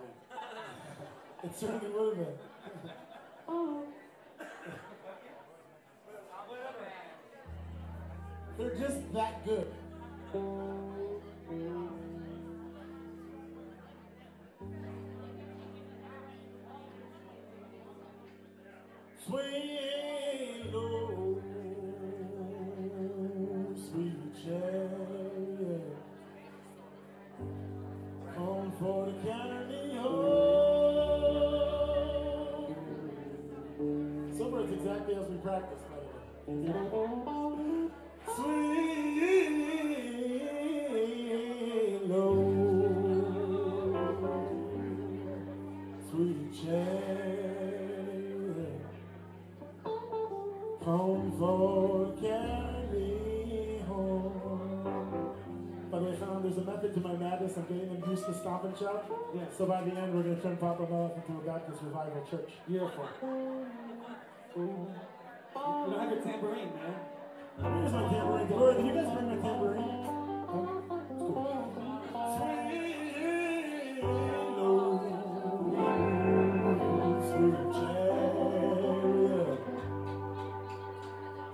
me. It certainly would have been. They're just that good. Swing So by the end, we're going to turn Pat BaMelach into a Baptist revival church. Beautiful. You don't have your tambourine, man. Here's my tambourine. Can you guys bring my tambourine?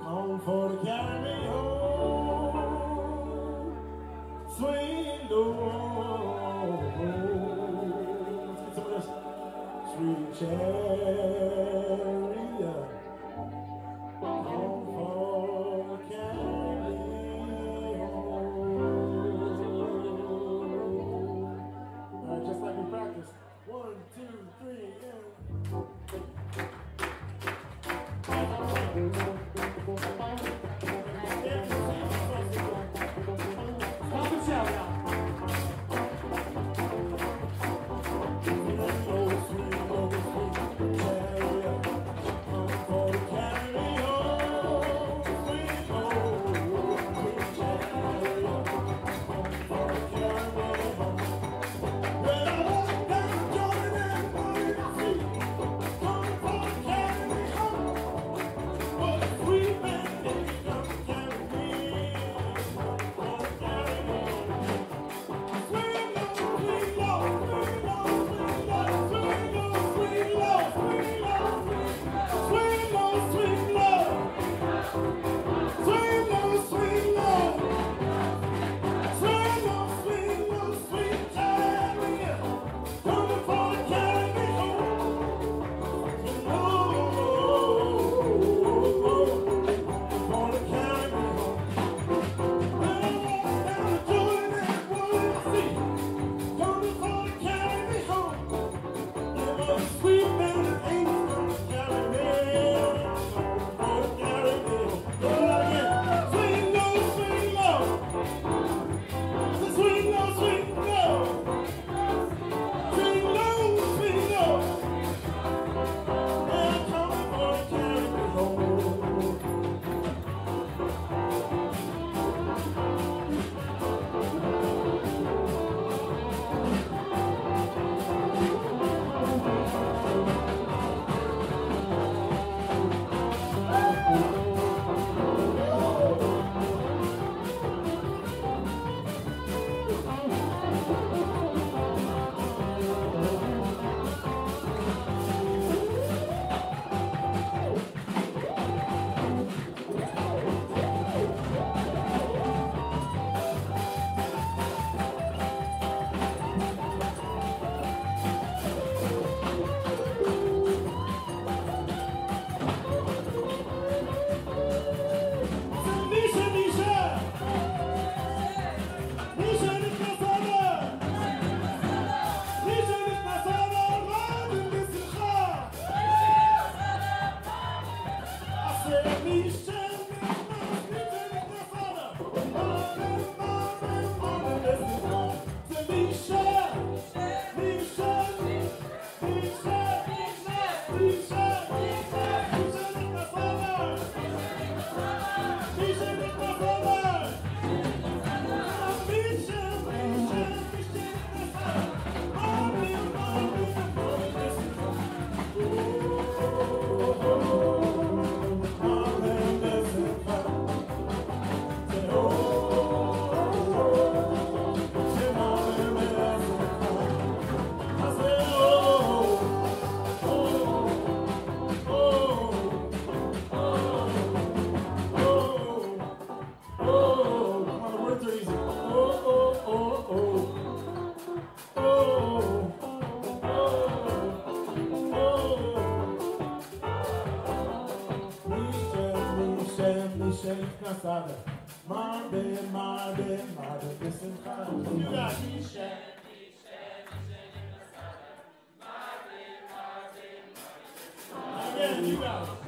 Sweet for to carry me home. Of this. Sweet. Nasada. Marvin, Marvin, Marvin, listen fine. You got Keisha. Again, you got